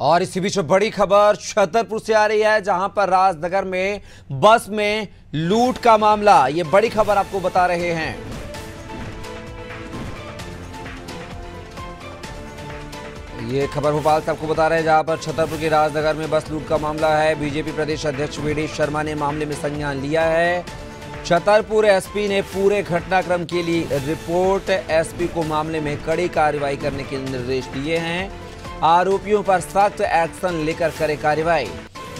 और इसी बीच बड़ी खबर, छतरपुर से आ रही है, जहाँ पर राजनगर में बस में लूट का मामला। ये बड़ी खबर आपको बता रहे हैं। ये खबर भोपाल से आपको बता रहे हैं, जहाँ पर छतरपुर के राजनगर में बस लूट का मामला है। बीजेपी प्रदेश अध्यक्ष वी शर्मा ने मामले में संज्ञान लिया है। छतरपुर एसपी ने पूरे घटनाक्रम के लिए रिपोर्ट, एसपी को मामले में कड़ी कार्रवाई करने के निर्देश दिए हैं। आरोपियों पर सख्त एक्शन लेकर करे कार्रवाई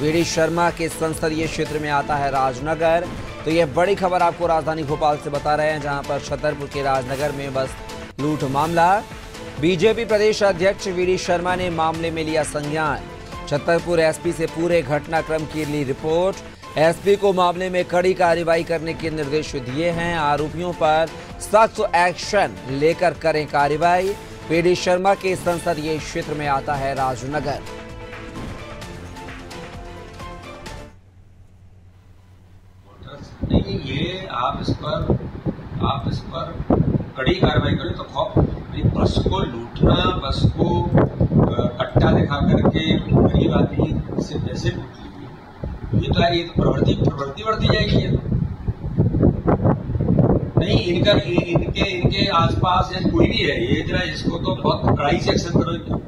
वी शर्मा के संसदीय क्षेत्र में आता है राजनगर। तो यह बड़ी खबर आपको राजधानी भोपाल से बता रहे हैं, जहाँ पर छतरपुर के राजनगर में बस लूट मामला। बीजेपी प्रदेश अध्यक्ष वीडी शर्मा ने मामले में लिया संज्ञान। छतरपुर एसपी से पूरे घटनाक्रम की ली रिपोर्ट। एसपी को मामले में कड़ी कार्रवाई करने के निर्देश दिए हैं। आरोपियों पर सख्त एक्शन लेकर करें कार्रवाई पीडी शर्मा के संसदीय क्षेत्र में आता है राजनगर। नहीं, ये आप इस पर, आप इस पर कड़ी कार्रवाई करें तो खौफ बस को लूटना, बस को कट्टा दिखा करके गरीब आदमी से पैसे लूट लिए। ये तो ये तो प्रवृत्ति प्रवृत्ति बढ़ती जाएगी नहीं, इनका इनके इनके आसपास या कोई भी है, ये जरा इसको तो बहुत कड़ाई से एक्शन करो।